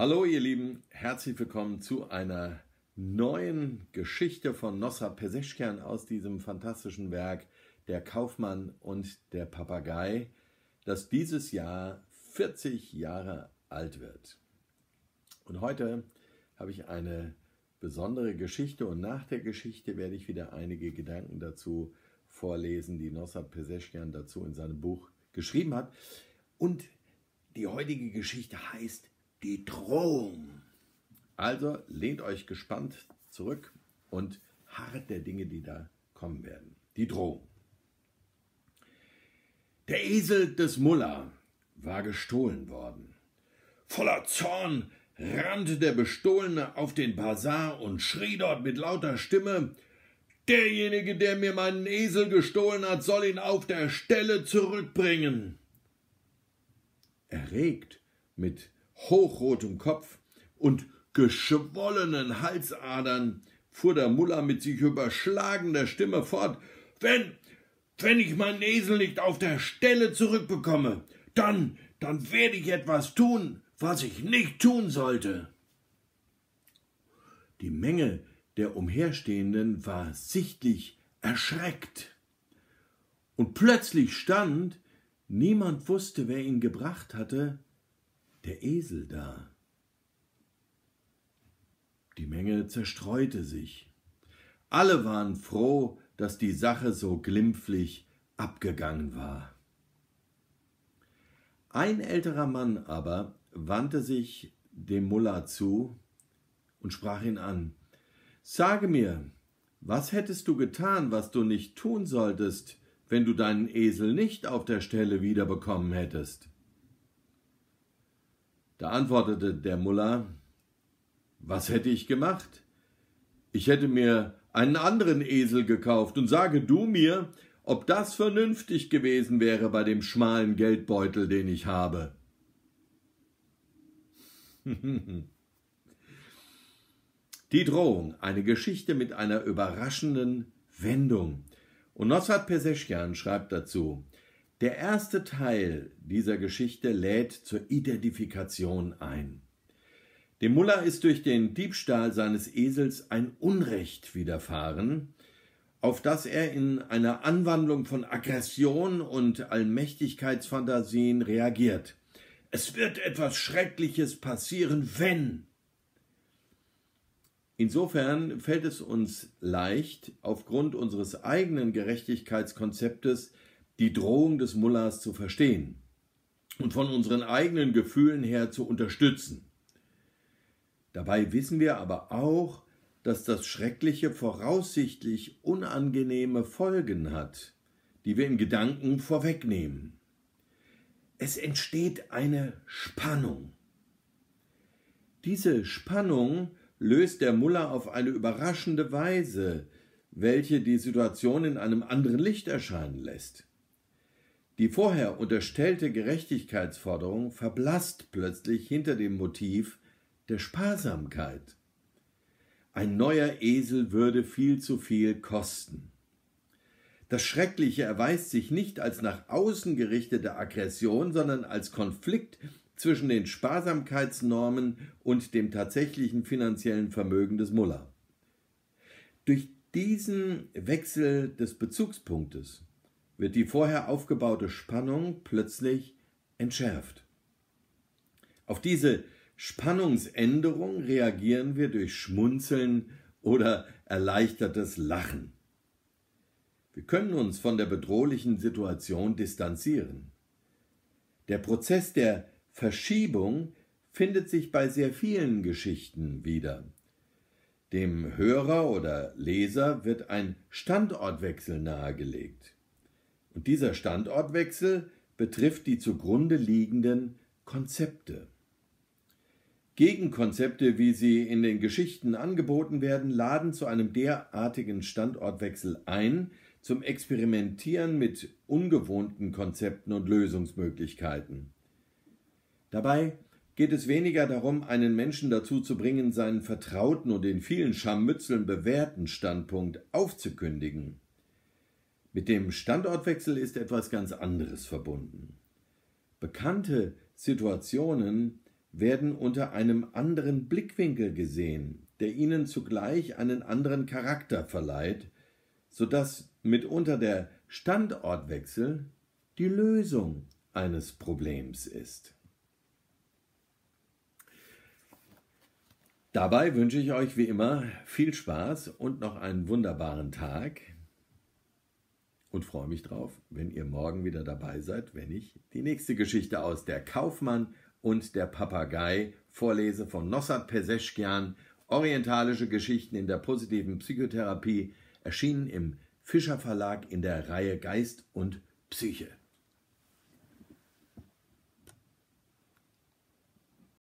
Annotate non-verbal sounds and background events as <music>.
Hallo ihr Lieben, herzlich willkommen zu einer neuen Geschichte von Nossa Peseschkian aus diesem fantastischen Werk Der Kaufmann und der Papagei, das dieses Jahr 40 Jahre alt wird. Und heute habe ich eine besondere Geschichte und nach der Geschichte werde ich wieder einige Gedanken dazu vorlesen, die Nossa Peseschkian dazu in seinem Buch geschrieben hat. Und die heutige Geschichte heißt die Drohung. Also lehnt euch gespannt zurück und harrt der Dinge, die da kommen werden. Die Drohung. Der Esel des Mullah war gestohlen worden. Voller Zorn rannte der Bestohlene auf den Bazar und schrie dort mit lauter Stimme Derjenige, der mir meinen Esel gestohlen hat, soll ihn auf der Stelle zurückbringen. Erregt mit hochrotem Kopf und geschwollenen Halsadern fuhr der Muller mit sich überschlagender Stimme fort. Wenn, wenn ich meinen Esel nicht auf der Stelle zurückbekomme, dann, dann werde ich etwas tun, was ich nicht tun sollte. Die Menge der Umherstehenden war sichtlich erschreckt. Und plötzlich stand, niemand wusste, wer ihn gebracht hatte, der Esel da. Die Menge zerstreute sich. Alle waren froh, dass die Sache so glimpflich abgegangen war. Ein älterer Mann aber wandte sich dem Mullah zu und sprach ihn an. Sage mir, was hättest du getan, was du nicht tun solltest, wenn du deinen Esel nicht auf der Stelle wiederbekommen hättest? Da antwortete der Mullah, was hätte ich gemacht? Ich hätte mir einen anderen Esel gekauft und sage du mir, ob das vernünftig gewesen wäre bei dem schmalen Geldbeutel, den ich habe. <laughs> Die Drohung, eine Geschichte mit einer überraschenden Wendung. Und Nossat Peseschkian schreibt dazu, der erste Teil dieser Geschichte lädt zur Identifikation ein. Dem Mullah ist durch den Diebstahl seines Esels ein Unrecht widerfahren, auf das er in einer Anwandlung von Aggression und Allmächtigkeitsfantasien reagiert. Es wird etwas Schreckliches passieren, wenn. Insofern fällt es uns leicht, aufgrund unseres eigenen Gerechtigkeitskonzeptes die Drohung des Mullahs zu verstehen und von unseren eigenen Gefühlen her zu unterstützen. Dabei wissen wir aber auch, dass das Schreckliche voraussichtlich unangenehme Folgen hat, die wir in Gedanken vorwegnehmen. Es entsteht eine Spannung. Diese Spannung löst der Mullah auf eine überraschende Weise, welche die Situation in einem anderen Licht erscheinen lässt. Die vorher unterstellte Gerechtigkeitsforderung verblasst plötzlich hinter dem Motiv der Sparsamkeit. Ein neuer Esel würde viel zu viel kosten. Das Schreckliche erweist sich nicht als nach außen gerichtete Aggression, sondern als Konflikt zwischen den Sparsamkeitsnormen und dem tatsächlichen finanziellen Vermögen des Mullah. Durch diesen Wechsel des Bezugspunktes wird die vorher aufgebaute Spannung plötzlich entschärft. Auf diese Spannungsänderung reagieren wir durch Schmunzeln oder erleichtertes Lachen. Wir können uns von der bedrohlichen Situation distanzieren. Der Prozess der Verschiebung findet sich bei sehr vielen Geschichten wieder. Dem Hörer oder Leser wird ein Standortwechsel nahegelegt. Und dieser Standortwechsel betrifft die zugrunde liegenden Konzepte. Gegenkonzepte, wie sie in den Geschichten angeboten werden, laden zu einem derartigen Standortwechsel ein, zum Experimentieren mit ungewohnten Konzepten und Lösungsmöglichkeiten. Dabei geht es weniger darum, einen Menschen dazu zu bringen, seinen vertrauten und in vielen Scharmützeln bewährten Standpunkt aufzukündigen. Mit dem Standortwechsel ist etwas ganz anderes verbunden. Bekannte Situationen werden unter einem anderen Blickwinkel gesehen, der ihnen zugleich einen anderen Charakter verleiht, so dass mitunter der Standortwechsel die Lösung eines Problems ist. Dabei wünsche ich euch wie immer viel Spaß und noch einen wunderbaren Tag und freue mich drauf, wenn ihr morgen wieder dabei seid, wenn ich die nächste Geschichte aus Der Kaufmann und der Papagei vorlese von Nossat Peseschkian, Orientalische Geschichten in der positiven Psychotherapie, erschienen im Fischer Verlag in der Reihe Geist und Psyche.